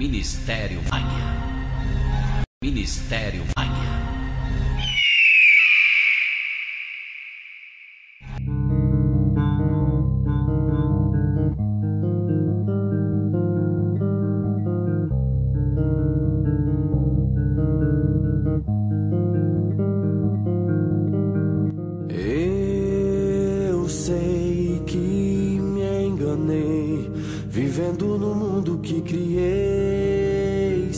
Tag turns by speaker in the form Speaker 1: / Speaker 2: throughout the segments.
Speaker 1: Ministério Maia. Ministério Maia.
Speaker 2: Eu sei que me enganei, vivendo no mundo que criei.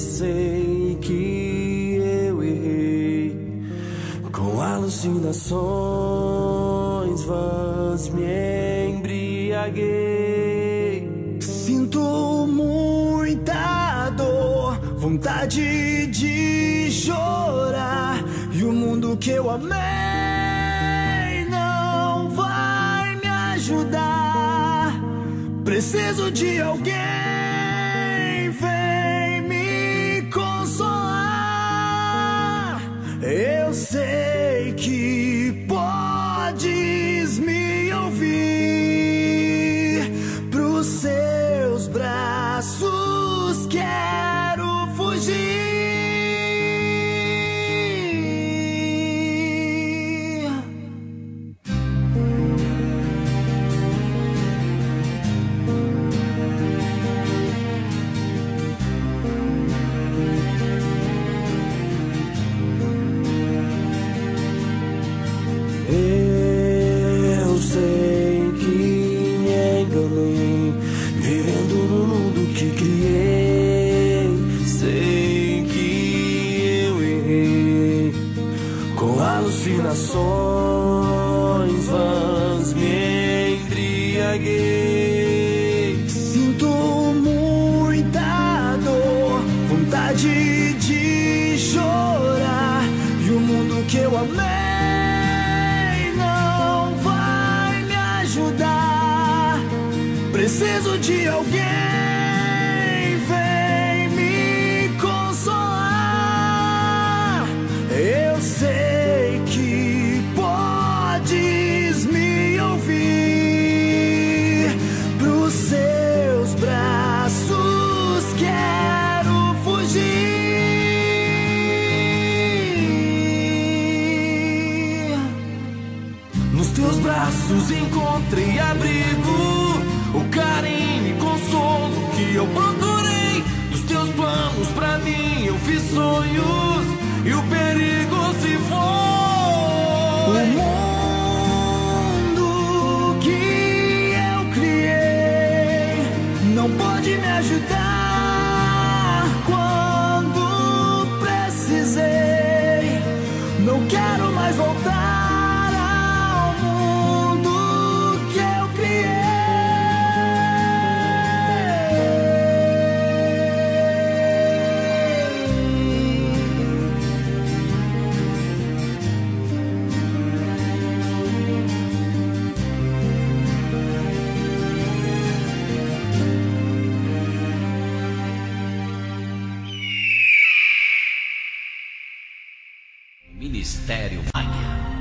Speaker 2: Sei que eu errei, com alucinações vãs me embriaguei. Sinto muita dor, vontade de chorar, e o mundo que eu amei não vai me ajudar. Preciso de alguém, quero fugir. Alucinações vãs me embriaguei. Sinto muita dor, vontade de chorar, e o mundo que eu amei não vai me ajudar. Preciso de alguém, braços encontrei abrigo, o carinho e consolo que eu procurei. Dos teus planos pra mim eu fiz sonhos e o perigo
Speaker 1: Ministério Maia.